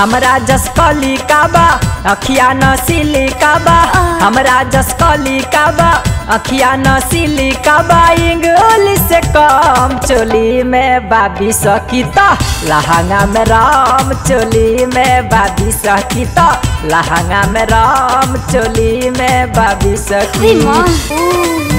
हमरा जस कली काबा अखिया नसीली काबा हमरा जस कली काबा अखिया नसीली काबा इंग्लिश से कम चोली में बाबी सकीता लहंगा में राम चोली में बाबी सकीता लहंगा में राम चोली में बाबी अरे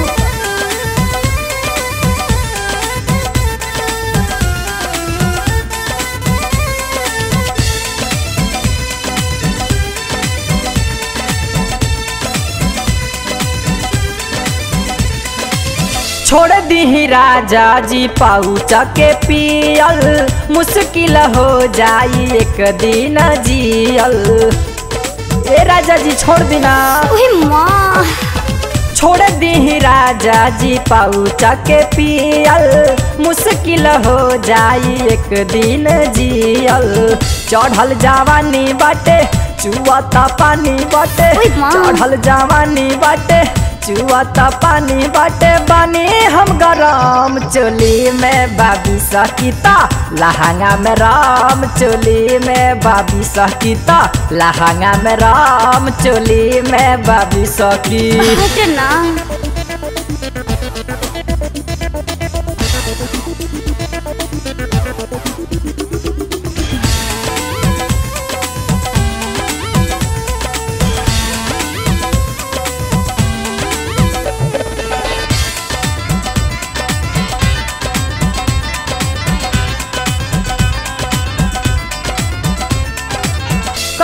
छोड़ दी राजा जी पाउच के पियल। मुश्किल हो जाई एक दिन जियल। ए राजा जी छोड़ देना छोड़ दी राजा जी पाउच के पियल। मुश्किल हो जाई एक दिन जियल। चढ़ल जवानी बाटे चुआता पानी बाटे। चढ़ल जवानी बाटे चुआता पानी बाटे बानी, हम गरम चोली में बाबी सकीता, लहंगा में राम चोली में बाबी सकीता, लहंगा में राम चोली में बाबी सकी।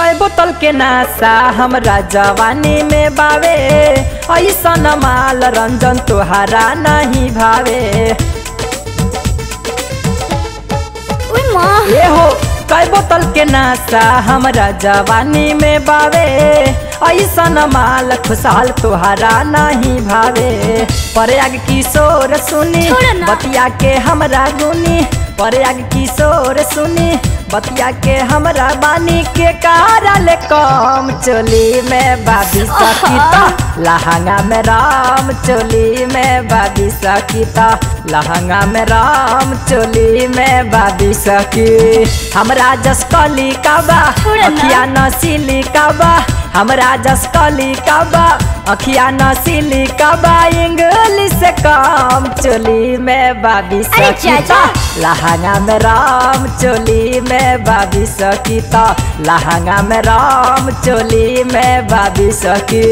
हट बोतल के नासा हमरा जवानी में बावे। ऐसन माल रंजन तुहारा नहीं भावे। ए हो कई बोतल के नासा हमरा जवानी में बावे। ऐसन माल खुशहाल तुहारा नहीं भावे। प्रयाग किशोर सुनी। बतिया के हमरा गुनी। प्रयाग किशोर सुनी बतिया के हमरा बानी के कारल कम चोली में बाबी सकीता लहंगा में राम चोली में बाबी सकीता लहंगा में राम चोली में बाबी सकी हमरा जस कली काबा। अखिया नसीली काबा हमरा जस कली काबा अखिया नसीली सिली इंग्लिश से काम चोली में बाबी सकिता लहंगा में राम चोली में बाबी सकिता लहंगा में राम चोली में बाबी सकी